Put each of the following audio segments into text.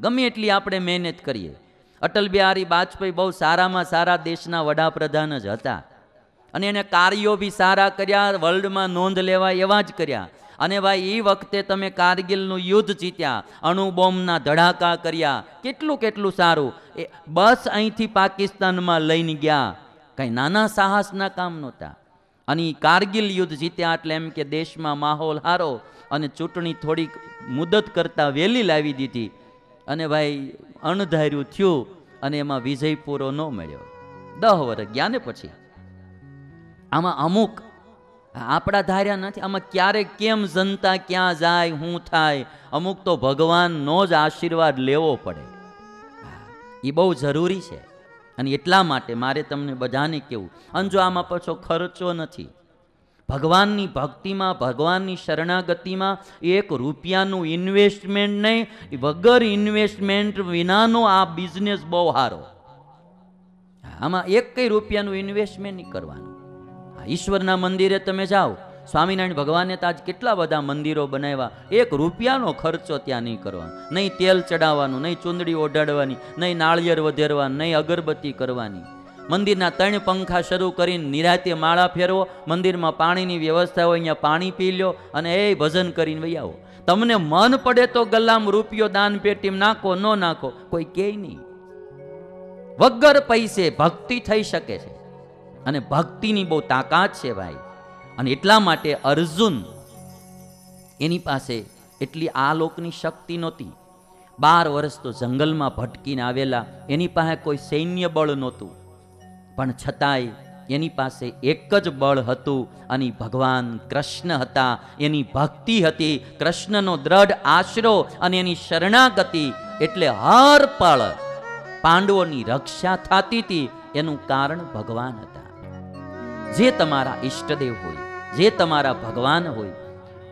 ગમે એટલી આપણે મહેનત કરીએ. અટલ બિહારી વાજપેયી બહુ સારામાં સારા દેશના વડાપ્રધાન જ હતા. અને એને કાર્યો બી સારા કર્યા, વર્લ્ડમાં નોંધ લેવાય એવા જ કર્યા. અને ભાઈ એ વખતે તમે કારગિલનું યુદ્ધ જીત્યા, અણુબોમ્બના ધડાકા કર્યા. કેટલું કેટલું સારું. એ બસ અહીંથી પાકિસ્તાનમાં લઈને ગયા. કંઈ નાના સાહસના કામ નહોતા. અને એ કારગિલ યુદ્ધ જીત્યા એટલે એમ કે દેશમાં માહોલ હારો અને ચૂંટણી થોડીક મુદત કરતાં વહેલી લાવી દીધી. અને ભાઈ, અણધાર્યું થયું અને એમાં વિજય પૂરો ન મળ્યો. દહ વર્ષ ગયા ને પછી. આમાં અમુક આપણા ધાર્યા નથી, આમાં ક્યારે કેમ જનતા ક્યાં જાય, હું થાય, અમુક તો ભગવાનનો જ આશીર્વાદ લેવો પડે. એ બહુ જરૂરી છે. અને એટલા માટે મારે તમને બધાને કહેવું અને જો આમાં પાછો ખર્ચો નથી. ભગવાનની ભક્તિમાં, ભગવાનની શરણાગતિમાં એક રૂપિયાનું ઇન્વેસ્ટમેન્ટ નહીં વગર ઇન્વેસ્ટમેન્ટ વિનાનો આ બિઝનેસ બહુ સારો. આમાં એક કઈ રૂપિયાનું ઇન્વેસ્ટમેન્ટ નહીં કરવાનું. ઈશ્વરના મંદિરે તમે જાઓ સ્વામિનારાયણ ભગવાને તો આજ કેટલા બધા મંદિરો બનાવ્યા. એક રૂપિયાનો ખર્ચો ત્યાં નહીં કરવાનો. નહીં તેલ ચડાવવાનું, નહીં ચૂંદડી ઓઢાડવાની, નહીં નાળિયેર વધેરવાનું નહીં અગરબત્તી કરવાની. મંદિરના ત્રણ પંખા શરૂ કરીને નિરાતે માળા ફેરવો, મંદિરમાં પાણીની વ્યવસ્થા હોય, અહીંયા પાણી પી લો અને એ ભજન કરીને વહી આવો. તમને મન પડે તો ગલ્લામ રૂપિયો દાન પેટીમાં નાખો, ન નાખો, કોઈ કહે નહીં. વગર પૈસે ભક્તિ થઈ શકે છે. અને ભક્તિની બહુ તાકાત છે ભાઈ. અને એટલા માટે અર્જુન એની પાસે એટલી આ લોકની શક્તિ નહોતી. બાર વર્ષ તો જંગલમાં ભટકીને આવેલા, એની પાસે કોઈ સૈન્ય બળ નહોતું. પણ છતાંય એની પાસે એક જ બળ હતું અને ભગવાન કૃષ્ણ હતા. એની ભક્તિ હતી, કૃષ્ણનો દ્રઢ આશરો અને એની શરણાગતિ એટલે હર પળ પાંડવોની રક્ષા થતી હતી. એનું કારણ ભગવાન હતા. જે તમારા ઈષ્ટદેવ હોય. જે તમારા ભગવાન હોય.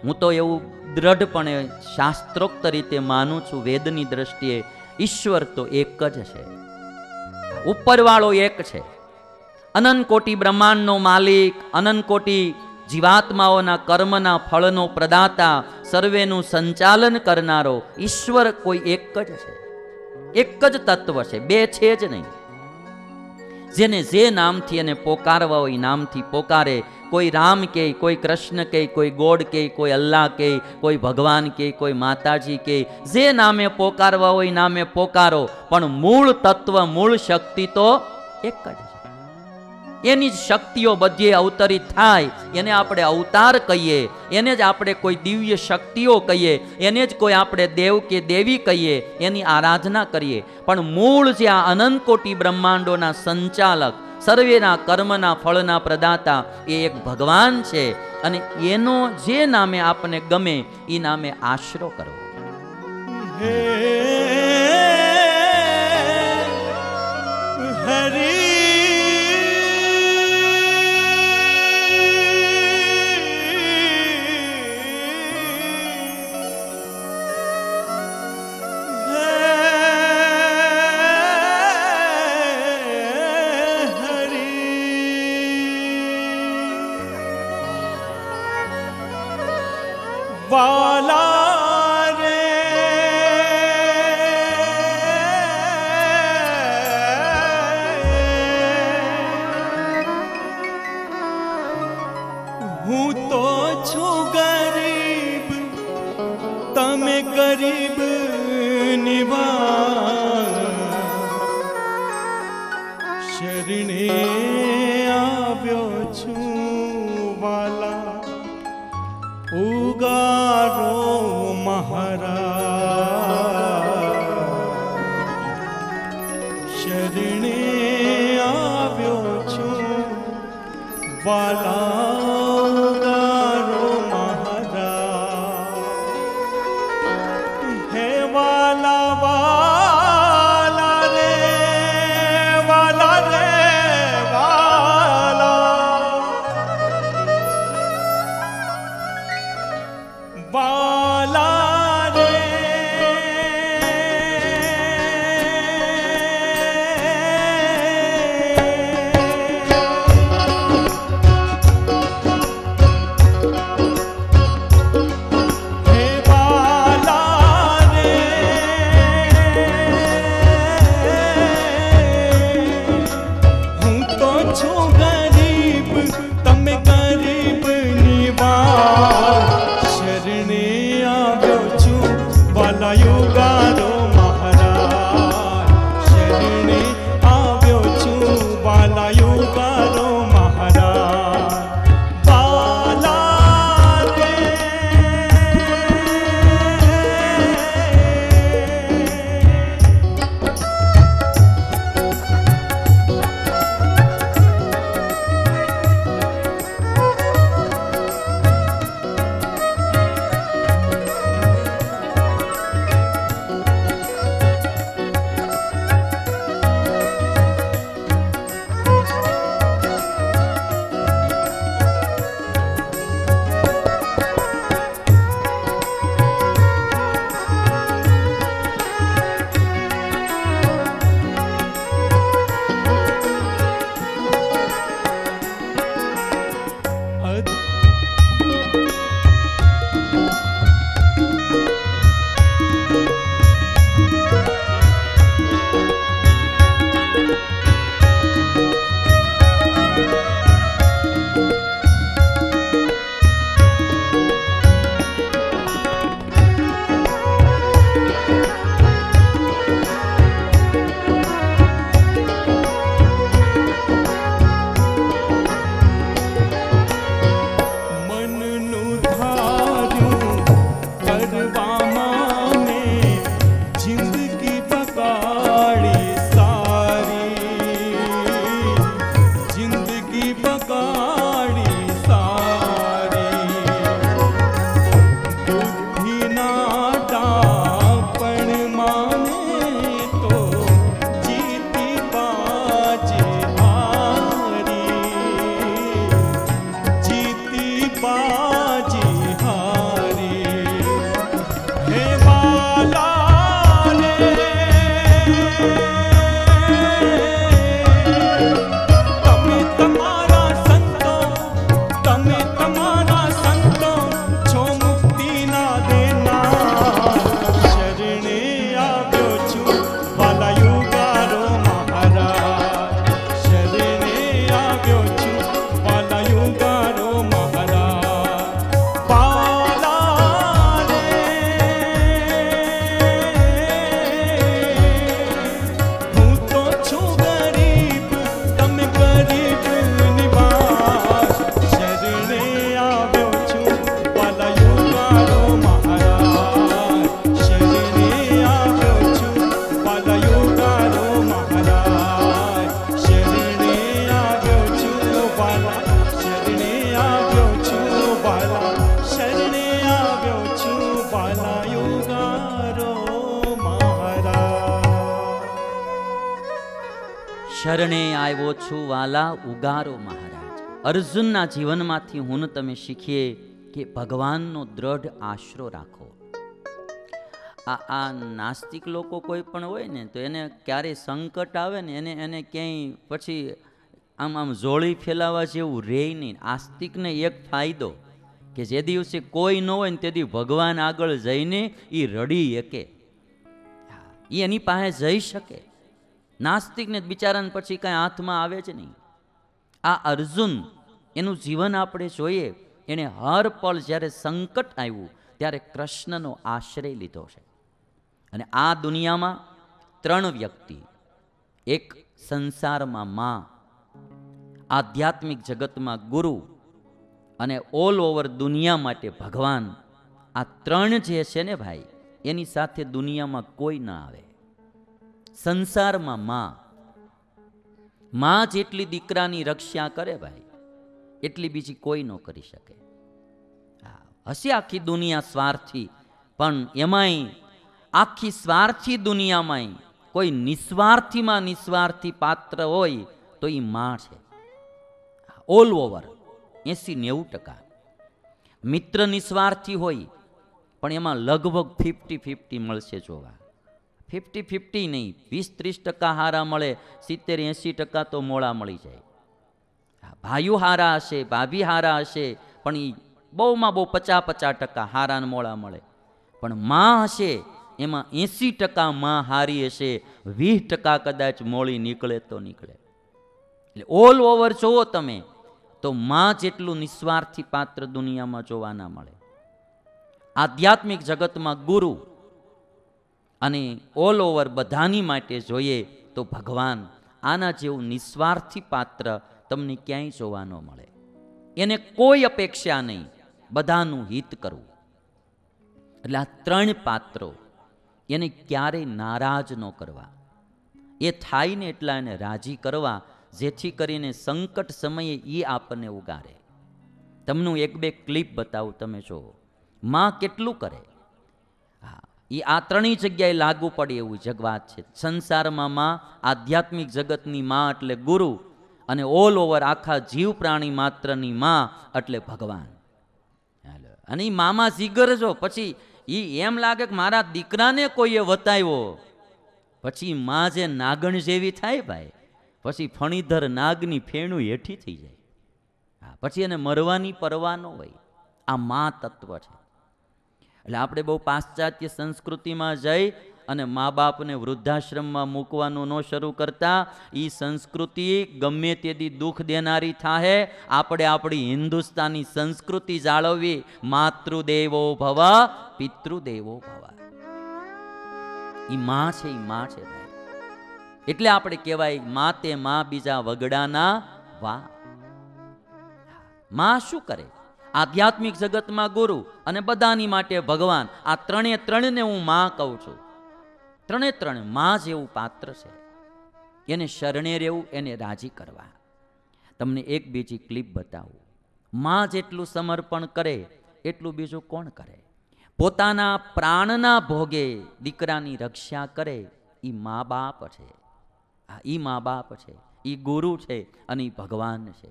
હું તો એવું દ્રઢપણે શાસ્ત્રોક્ત રીતે માનું છું, વેદની દ્રષ્ટિએ ઈશ્વર તો એક જ છે. ઉપરવાળો એક છે. અનંત કોટી બ્રહ્માંડનો માલિક, અનંત કોટી જીવાત્માઓના કર્મના ફળનો પ્રદાતા, સર્વેનું સંચાલન કરનારો ઈશ્વર કોઈ એક જ છે. એક જ તત્વ છે, બે છે જ નહીં. જેને જે નામથી એને પોકારવા હોય નામથી પોકારે. કોઈ રામ કે, કોઈ કૃષ્ણ કે, કોઈ ગોડ કે, કોઈ અલ્લાહ કે, કોઈ ભગવાન કે, કોઈ માતાજી કે, જે નામે પોકારવા હોય નામે પોકારો. પણ મૂળ તત્વ, મૂળ શક્તિ તો એક જ છે. એની જ શક્તિઓ બધી અવતરિત થાય. એને આપણે અવતાર કહીએ. એને જ આપણે કોઈ દિવ્ય શક્તિઓ કહીએ. એને જ કોઈ આપણે દેવ કે દેવી કહીએ. એની આરાધના કરીએ. પણ મૂળ જે આ અનંત કોટી બ્રહ્માંડોના સંચાલક, સર્વેના કર્મના ફળના પ્રદાતા, એ એક ભગવાન છે. અને એનો જે નામે આપને ગમે એ નામે આશરો કરવો. हे હું તો છું ગરીબ તમે ગરીબ છું ઉગારો મહારાજ. અર્જુનના જીવનમાંથી હું તમે શીખીએ કે ભગવાનનો દ્રઢ આશરો રાખો. આ આ નાસ્તિક લોકો કોઈ પણ હોય ને, તો એને ક્યારે સંકટ આવે ને, એને એને ક્યાંય પછી આમ આમ જોળી ફેલાવા જેવું રહે નહીં. આસ્તિકને એક ફાયદો કે જે દિવસે કોઈ ન હોય ને, તે દિવસ ભગવાન આગળ જઈને એ રડી શકે એ એની પાસે જઈ શકે. નાસ્તિકને બિચારાને પછી કાંઈ હાથમાં આવે જ નહીં. આ અર્જુન, એનું જીવન આપણે જોઈએ, એણે હર પળ જ્યારે સંકટ આવ્યું, ત્યારે કૃષ્ણનો આશ્રય લીધો છે. અને આ દુનિયામાં ત્રણ વ્યક્તિ, એક સંસારમાં માં, આધ્યાત્મિક જગતમાં ગુરુ અને ઓલ ઓવર દુનિયા માટે ભગવાન, આ ત્રણ જે છે ને ભાઈ, એની સાથે દુનિયામાં કોઈ ના આવે. સંસારમાં માં માં જેટલી દીકરાની રક્ષા કરે ભાઈ, એટલી બીજી કોઈ ન કરી શકે. હશે આખી દુનિયા સ્વાર્થી, પણ એમાંય આખી સ્વાર્થી દુનિયામાંય કોઈ નિસ્વાર્થીમાં નિસ્વાર્થી પાત્ર હોય તો એ માં છે. ઓલ ઓવર એસી નેવું ટકા. મિત્ર નિસ્વાર્થી હોય, પણ એમાં લગભગ ફિફ્ટી ફિફ્ટી મળશે જોવા. ફિફ્ટી ફિફ્ટી નહીં, વીસ ત્રીસ ટકા હારા મળે, સિત્તેર એંસી ટકા તો મોળા મળી જાય. ભાઈઓ હારા હશે, ભાભી હારા હશે, પણ એ બહુમાં બહુ પચાસ પચાસ ટકા હારાને મોળા મળે. પણ માં હશે, એમાં એંસી ટકા માં હારી હશે, વીસ ટકા કદાચ મોળી નીકળે તો નીકળે. એટલે ઓલ ઓવર જોવો તમે, તો માં જેટલું નિસ્વાર્થી પાત્ર દુનિયામાં જોવા ના મળે. આધ્યાત્મિક જગતમાં ગુરુ અને ઓલ ઓવર બધાની માટે જોઈએ તો ભગવાન આના જેવું નિસ્વાર્થી પાત્ર તમને ક્યાંય જોવા ન મળે. એને કોઈ અપેક્ષા નહીં, બધાનું હિત કરવું. એટલે આ ત્રણ પાત્રો એને ક્યારેય નારાજ ન કરવા. એ થાય ને એટલા એને રાજી કરવા, જેથી કરીને સંકટ સમયે એ આપણને ઉગારે. તમને એક બે ક્લિપ બતાવું, તમે જુઓ. માં કેટલું કરે? એ આ ત્રણેય જગ્યાએ લાગુ પડે એવું જગવાત છે. સંસારમાં માં, આધ્યાત્મિક જગતની માં એટલે ગુરુ અને ઓલ ઓવર આખા જીવ પ્રાણી માત્રની માં એટલે ભગવાન. અને એ મામા જીગર જો, પછી એ એમ લાગે કે મારા દીકરાને કોઈએ વતાવ્યો. પછી માં જે નાગણ જેવી થાય ભાઈ, પછી ફણીધર નાગની ફેણું હેઠી થઈ જાય. પછી એને મરવાની પરવા ન હોય. આ મા તત્વ છે. એટલે આપણે બહુ પાશ્ચાત્ય સંસ્કૃતિમાં જઈ અને મા બાપને વૃદ્ધાશ્રમમાં મૂકવાનું ન શરૂ કરતા એ સંસ્કૃતિ ગમે તેથી દુઃખ દેનારી થાહે. આપણે આપણી હિન્દુસ્તાની સંસ્કૃતિ જાળવવી, માતૃદેવો ભવ, પિતૃદેવો ભવ. એ માં છે એ માં છે એટલે આપણે કહેવાય મા તે મા બીજા વગડાના વા. માં શું કરે? આધ્યાત્મિક જગતમાં ગુરુ અને બધાની માટે ભગવાન, આ ત્રણે ત્રણને હું માં કહું છું. ત્રણે ત્રણમાં જેવું પાત્ર છે. એને શરણે રહેવું, એને રાજી કરવા. તમને એક બીજી ક્લિપ બતાવું. માં જેટલું સમર્પણ કરે, એટલું બીજું કોણ કરે? પોતાના પ્રાણના ભોગે દીકરાની રક્ષા કરે એ મા બાપ છે. આ એ મા બાપ છે. એ ગુરુ છે અને ઈ ભગવાન છે.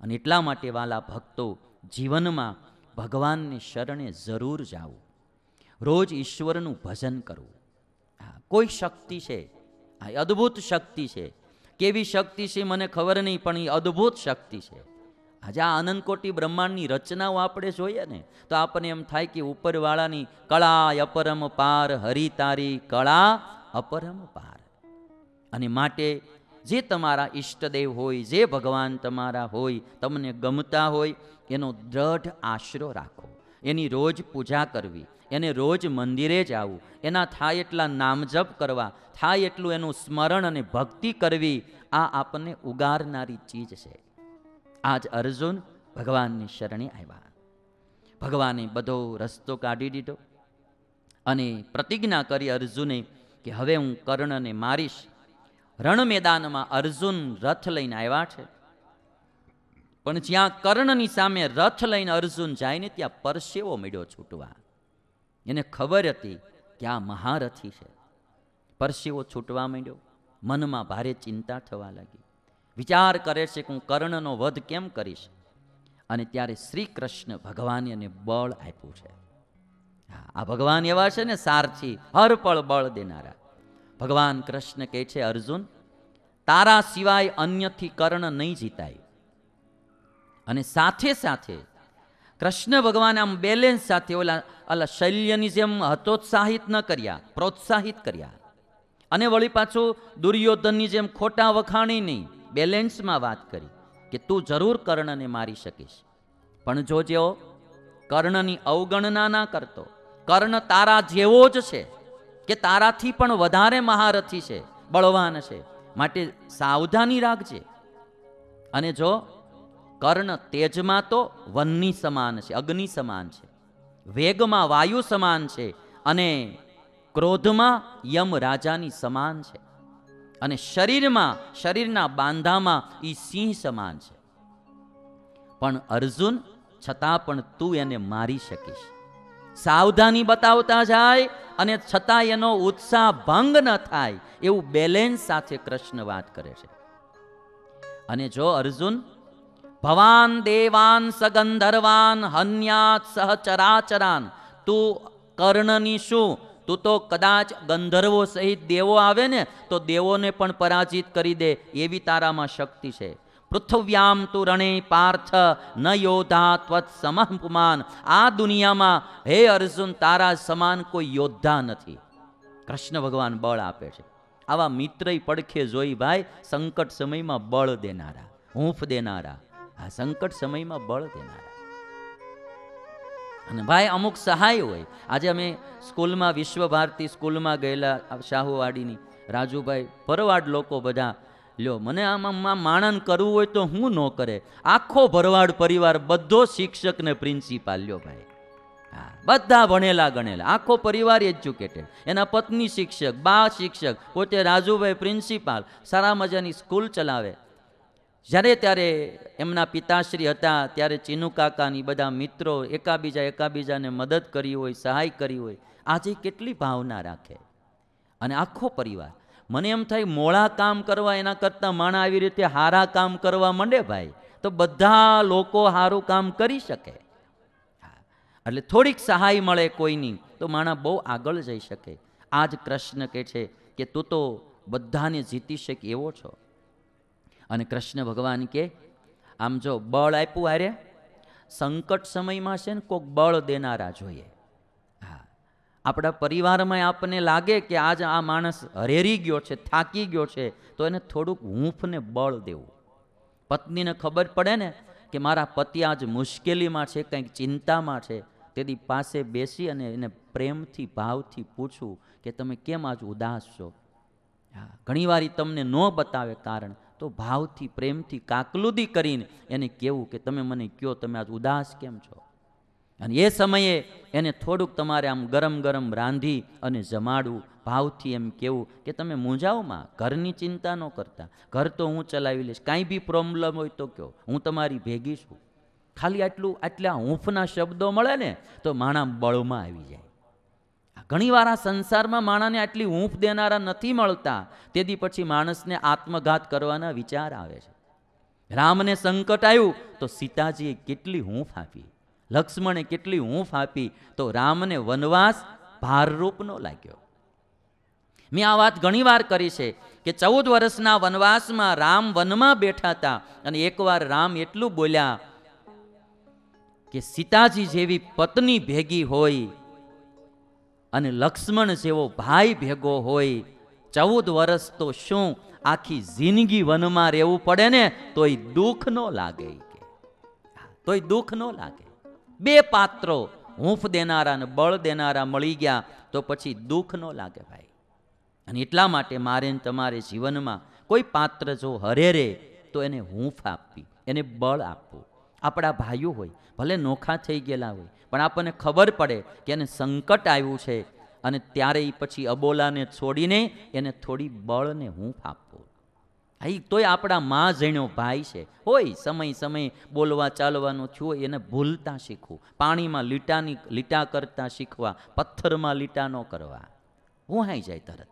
અને એટલા માટે વાલા ભક્તો જીવનમાં ભગવાનની શરણે જરૂર જાવું. રોજ ઈશ્વરનું ભજન કરવું. હા કોઈ શક્તિ છે? આ અદ્ભુત શક્તિ છે. કેવી શક્તિ છે મને ખબર નહીં, પણ એ અદ્ભુત શક્તિ છે. આજે આ અનંતકોટી બ્રહ્માંડની રચનાઓ આપણે જોઈએ ને, તો આપણને એમ થાય કે ઉપરવાળાની કળા અપરમ પાર હરિ તારી કળા અપરમ પાર. અને માટે જે તમારા ઈષ્ટદેવ હોય, જે ભગવાન તમારા હોય, તમને ગમતા હોય, એનો દ્રઢ આશરો રાખો. એની રોજ પૂજા કરવી, એને રોજ મંદિરે જ આવવું એના થાય એટલા નામજપ કરવા, થાય એટલું એનું સ્મરણ અને ભક્તિ કરવી, આ આપણને ઉગારનારી ચીજ છે. આજ અર્જુન ભગવાનની શરણે આવ્યા. ભગવાને બધો રસ્તો કાઢી દીધો અને પ્રતિજ્ઞા કરી અર્જુને કે હવે હું કર્ણને મારીશ રણ મેદાનમાં અર્જુન રથ લઈને આવ્યા છે. પણ જ્યાં કર્ણની સામે રથ લઈને અર્જુન જાય ને, ત્યાં પરસેવો મળ્યો છૂટવા. એને ખબર હતી કે આ મહારથી છે. પરસેવો છૂટવા માંડ્યો. મનમાં ભારે ચિંતા થવા લાગી. વિચાર કરે છે કે હું કર્ણનો વધ કેમ કરીશ? અને ત્યારે શ્રી કૃષ્ણ ભગવાને એને બળ આપ્યું છે. આ ભગવાન એવા છે ને, સારથી હર પળ બળ દેનારા. ભગવાન કૃષ્ણ કહે છે, અર્જુન, તારા સિવાય અન્યથી કર્ણ નહીં જીતાય. અને સાથે સાથે કૃષ્ણ ભગવાન આમ બેલેન્સ સાથે ઓલા ઓલા શૈલ્યની જેમ હતોત્સાહિત ન કર્યા, પ્રોત્સાહિત કર્યા. અને વળી પાછું દુર્યોધનની જેમ ખોટા વખાણી નહીં બેલેન્સમાં વાત કરી કે તું જરૂર કર્ણને મારી શકીશ. પણ જોજો કર્ણની અવગણના ના કરતો, કર્ણ તારા જેવો જ છે કે તારાથી પણ વધારે મહારથી છે, બળવાન છે. માટે સાવધાની રાખજે. અને જો કર્ણ તેજમાં તો વનની સમાન છે, અગ્નિ સમાન છે. વેગમાં વાયુ સમાન છે અને ક્રોધમાં યમ રાજાની સમાન છે. અને શરીરમાં, શરીરના બાંધામાં એ સિંહ સમાન છે. પણ અર્જુન છતાં પણ તું એને મારી શકીશ. સાવધાની બતાવતા જાય અને છતાં એનો ઉત્સાહ ભંગ ન થાય એવું બેલેન્સ સાથે કૃષ્ણ વાત કરે છે. અને જો અર્જુન, ભવાન દેવાન સગંધર્વાન હન્યાત સહચરાચરાન તું કર્ણની શું? તું તો કદાચ ગંધર્વો સહિત દેવો આવે ને, તો દેવોને પણ પરાજિત કરી દે એવી તારામાં શક્તિ છે. પૃથ્વ્યામ તુ રણે પાર્થ, ન યોધા ત્વત આ દુનિયામાં હે અર્જુન, તારા સમાન કોઈ યોદ્ધા નથી. કૃષ્ણ ભગવાન બળ આપે છે. આવા મિત્રય પડખે જોઈ ભાઈ, સંકટ સમયમાં બળ દેનારા, હૂંફ દેનારા. આ સંકટ સમયમાં બળ દેનારા. અને ભાઈ, અમુક સહાય હોય. આજે અમે સ્કૂલમાં વિશ્વ ભારતી સ્કૂલમાં ગયેલા શાહુવાડીની, રાજુભાઈ, ભરવાડ લોકો બધા લ્યો, મને આમાં માણન કરવું હોય તો હું ન કરે. આખો ભરવાડ પરિવાર બધો શિક્ષક ને પ્રિન્સિપાલ લ્યો ભાઈ. હા, બધા ભણેલા ગણેલા, આખો પરિવાર એજ્યુકેટેડ એના પત્ની શિક્ષક, બા શિક્ષક, પોતે રાજુભાઈ પ્રિન્સિપાલ સારા મજાની સ્કૂલ ચલાવે. જ્યારે ત્યારે એમના પિતાશ્રી હતા, ત્યારે ચીનુ કાકાની બધા મિત્રો એકાબીજા એકાબીજાને મદદ કરી હોય, સહાય કરી હોય, આજે કેટલી ભાવના રાખે. અને આખો પરિવાર મને એમ થાય મોળા કામ કરવા એના કરતાં માણા આવી રીતે હારા કામ કરવા માંડે ભાઈ, તો બધા લોકો સારું કામ કરી શકે. એટલે થોડીક સહાય મળે કોઈની, તો માણા બહુ આગળ જઈ શકે. આ જ કૃષ્ણ કહે છે કે તું તો બધાને જીતી શકે એવો છો. અને કૃષ્ણ ભગવાન કે આમ જો બળ આપ્યું હારે, સંકટ સમયમાં છે ને કોઈક બળ દેનારા જોઈએ. આપણા પરિવારમાં આપણને લાગે કે આજ આ માણસ હરેરી ગયો છે, થાકી ગયો છે, તો એને થોડુંક હૂંફને બળ દેવું. પત્નીને ખબર પડે ને કે મારા પતિ આજ મુશ્કેલીમાં છે, કંઈક ચિંતામાં છે તેથી પાસે બેસી અને એને પ્રેમથી, ભાવથી પૂછવું કે તમે કેમ આજ ઉદાસ છો? હા, ઘણીવાર તમને ન બતાવે કારણ, તો ભાવથી, પ્રેમથી, કાકલુદી કરીને એને કહેવું કે તમે મને કહો તમે આજ ઉદાસ કેમ છો? અને એ સમયે એને થોડુંક તમારે આમ ગરમ ગરમ રાંધી અને જમાડવું, ભાવથી એમ કહેવું કે તમે મૂંઝાવમાં ઘરની ચિંતા ન કરતા. ઘર તો હું ચલાવી લઈશ, કાંઈ બી પ્રોબ્લેમ હોય તો કહો, હું તમારી ભેગી છું. ખાલી આટલું, આટલા હૂંફના શબ્દો મળે ને, તો માણા બળમાં આવી જાય. ઘણીવાર આ સંસારમાં માણાને આટલી હૂંફ દેનારા નથી મળતા. તેથી પછી માણસને આત્મઘાત કરવાના વિચાર આવે છે. રામને સંકટ આવ્યું, તો સીતાજીએ કેટલી હૂંફ આપી. લક્ષ્મણે કેટલી હૂંફ આપી તો રામને વનવાસ ભારરૂપનો લાગ્યો. મેં આ વાત ઘણીવાર કરી છે કે ચૌદ વર્ષના વનવાસમાં રામ વનમાં બેઠા હતા અને એકવાર રામ એટલું બોલ્યા કે સીતાજી જેવી પત્ની ભેગી હોય અને લક્ષ્મણ જેવો ભાઈ ભેગો હોય, ચૌદ વર્ષ તો શું આખી જિંદગી વનમાં રહેવું પડે ને તોય દુઃખ ન લાગે તોય દુઃખ ન લાગે. બે પાત્રો, હૂંફ દેનારા ને બળ દેનારા મળી ગયા, તો પછી દુઃખ ન લાગે ભાઈ. અને એટલા માટે મારે તમારે જીવનમાં કોઈ પાત્ર જો હરે રે, તો એને હૂંફ આપવી, એને બળ આપવું. આપણા ભાઈઓ હોય, ભલે નોખા થઈ ગયેલા હોય, પણ આપણને ખબર પડે કે એને સંકટ આવ્યું છે અને ત્યારે એ પછી અબોલાને છોડીને એને થોડી બળને હૂંફ આપવું. અહીં તોય આપણા માં જેણ્યો ભાઈ છે. હોય, સમય સમય બોલવા ચાલવાનું થયું હોય, એને ભૂલતા શીખવું. પાણીમાં લીટાની, લીટા કરતા શીખવા, પથ્થરમાં લીટા ન કરવા. હું જાય તરત.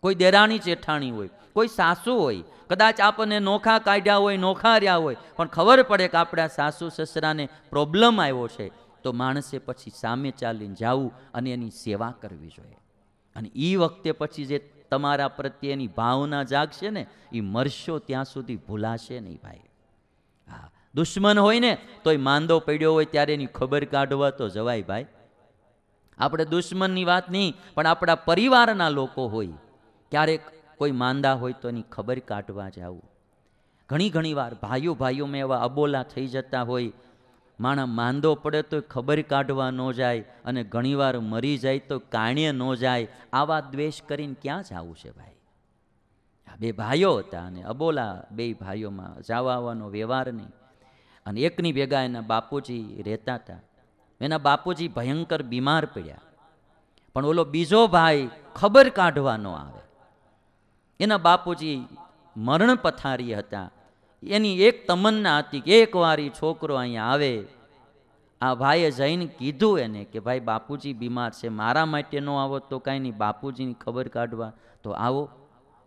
કોઈ દેરાણી જેઠાણી હોય, કોઈ સાસુ હોય, કદાચ આપણને નોખા કાઢ્યા હોય નોખા હોય, પણ ખબર પડે કે આપણા સાસુ સસરાને પ્રોબ્લેમ આવ્યો છે, તો માણસે પછી સામે ચાલીને જવું અને એની સેવા કરવી જોઈએ. અને એ વખતે પછી જે તમારા પ્રત્યેની ભાવના જાગશે ને એ મરશો ત્યાં સુધી ભૂલાશે નહીં ભાઈ. હા, દુશ્મન હોય ને, તોય માંદો પડ્યો હોય ત્યારે એની ખબર કાઢવા તો જવાય ભાઈ. આપણે દુશ્મનની વાત નહીં, પણ આપણા પરિવારના લોકો હોય, ક્યારેક કોઈ માંદા હોય તો એની ખબર કાઢવા જાવું. ઘણી ઘણી વાર ભાઈઓ ભાઈઓમાં એવા અબોલા થઈ જતા હોય માણા માંદો પડે તો ખબર કાઢવા ન જાય અને ઘણીવાર મરી જાય તો કાણ્ય ન જાય. આવા દ્વેષ કરીને ક્યાં જવું છે ભાઈ? આ બે ભાઈઓ હતા અને અબોલા બે ભાઈઓમાં જવા આવવાનો વ્યવહાર નહીં. અને એકની ભેગા એના બાપુજી રહેતા હતા. એના બાપુજી ભયંકર બીમાર પડ્યા. પણ ઓલો બીજો ભાઈ ખબર કાઢવા ન આવે. એના બાપુજી મરણ પથારી હતા. એની એક તમન્ના હતી કે એકવાર એ છોકરો અહીંયા આવે. આ ભાઈએ જઈને કીધું એને કે, ભાઈ, બાપુજી બીમાર છે, મારા માટે ન આવો તો કાંઈ નહીં, બાપુજીની ખબર કાઢવા. તો આવો.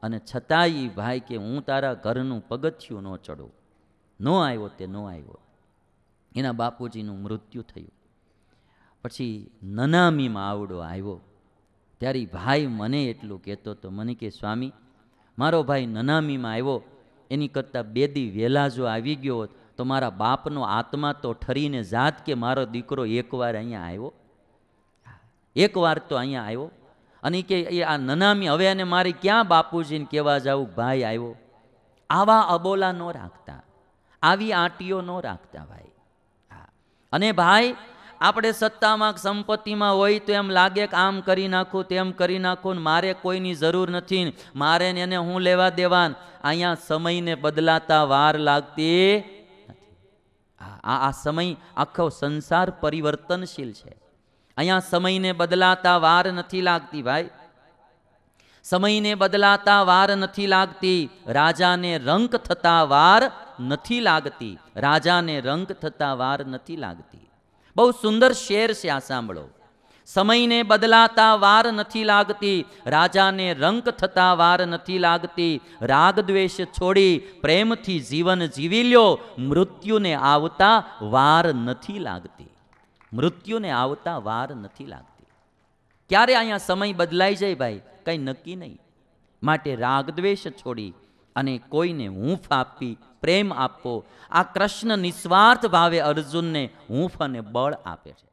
અને છતાંય ભાઈ કે, હું તારા ઘરનું પગથિયું ન ચડો. ન આવ્યો તે ન આવ્યો. એના બાપુજીનું મૃત્યુ થયું. પછી નનામીમાં આવડો આવ્યો. ત્યારે ભાઈ મને એટલું કહેતો તો મને કે, સ્વામી, મારો ભાઈ નનામીમાં આવ્યો એની કરતાં બે દી વહેલા જો આવી ગયો હોત, તો મારા બાપનો આત્મા તો ઠરીને જાત કે મારો દીકરો એકવાર અહીંયા આવ્યો? એકવાર તો અહીંયા આવ્યો. અને કે એ આ નનામી હવે એને મારી ક્યાં બાપુજીને કહેવા જાવું? ભાઈ આવ્યો. આવા અબોલા ન રાખતા. આવી આંટીઓ ન રાખતા ભાઈ. અને ભાઈ આપણે સત્તામાં સંપત્તિમાં હોય તો એમ લાગે કે આમ કરી નાખું, તેમ કરી નાખું મારે કોઈની જરૂર નથી મારે એને હું લેવા દેવાન. અહીંયા સમયને બદલાતા વાર લાગતી આ- આ સમય આખો સંસાર પરિવર્તનશીલ છે. અહીંયા સમયને બદલાતા વાર નથી લાગતી ભાઈ. સમયને બદલાતા વાર નથી લાગતી. રાજાને રંક થતા વાર નથી લાગતી. રાજાને રંક થતા વાર નથી લાગતી. બહુ સુંદર શેર છે આ સાંભળો. સમયને બદલાતા વાર નથી લાગતી, રાજાને રંક થતા વાર નથી લાગતી, રાગ દ્વેષ છોડી પ્રેમથી જીવન જીવી લ્યો, મૃત્યુને આવતા વાર નથી લાગતી. મૃત્યુને આવતા વાર નથી લાગતી. ક્યારે અહીંયા સમય બદલાઈ જાય ભાઈ? કંઈ નક્કી નહીં. માટે રાગ દ્વેષ છોડી અને કોઈને હૂંફ આપી, પ્રેમ આપવો આ કૃષ્ણ નિસ્વાર્થ ભાવે અર્જુનને હૂંફ અને બળ આપે છે.